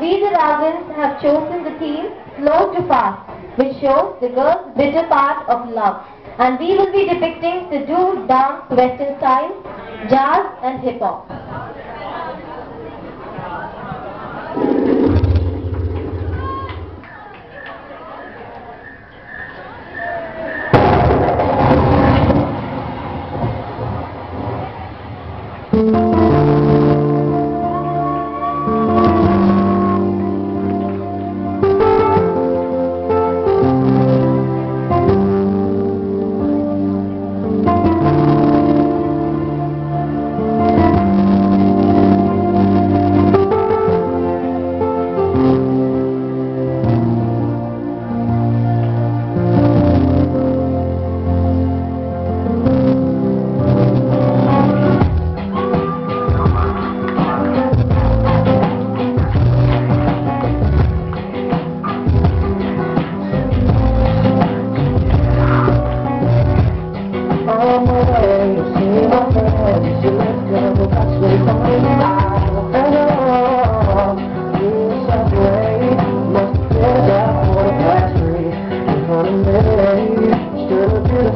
We the Ragans have chosen the theme Slow to Fast, which shows the girl's bitter part of love. And we will be depicting the do dance, western style, jazz and hip-hop.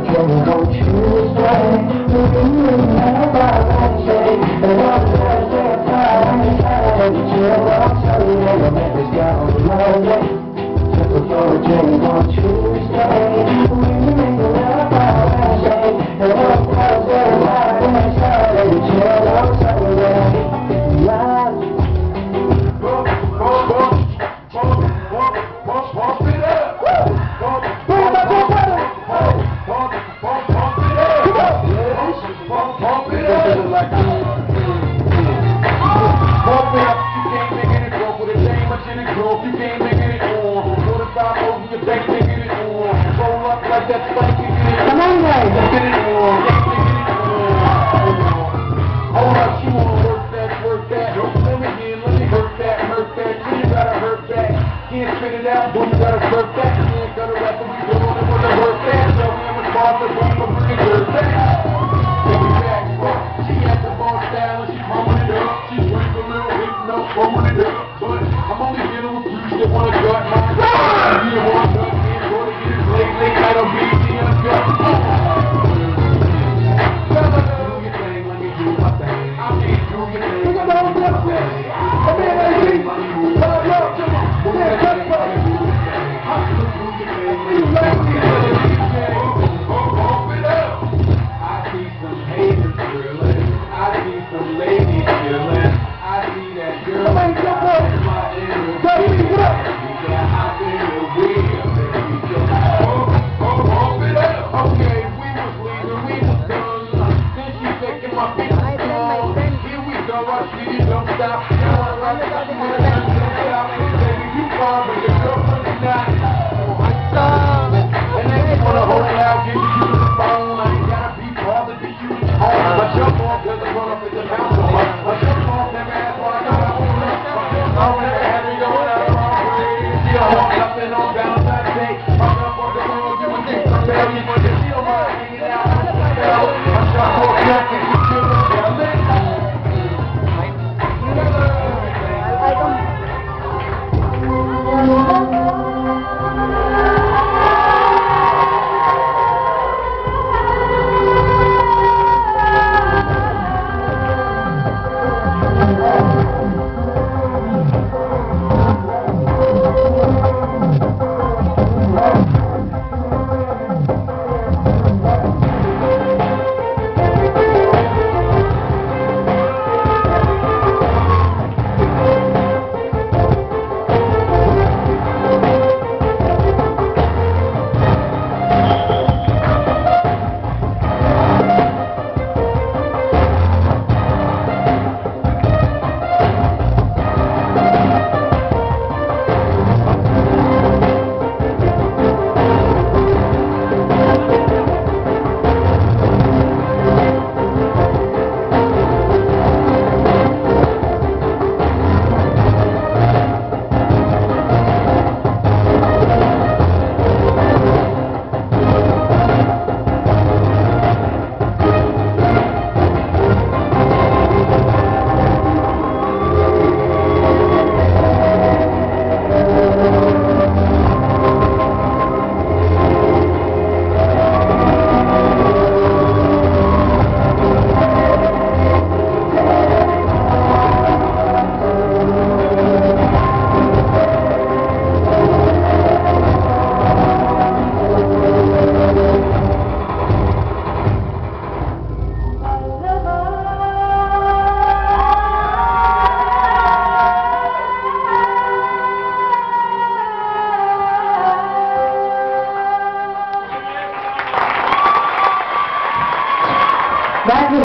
我空去。Obrigado. Obrigado.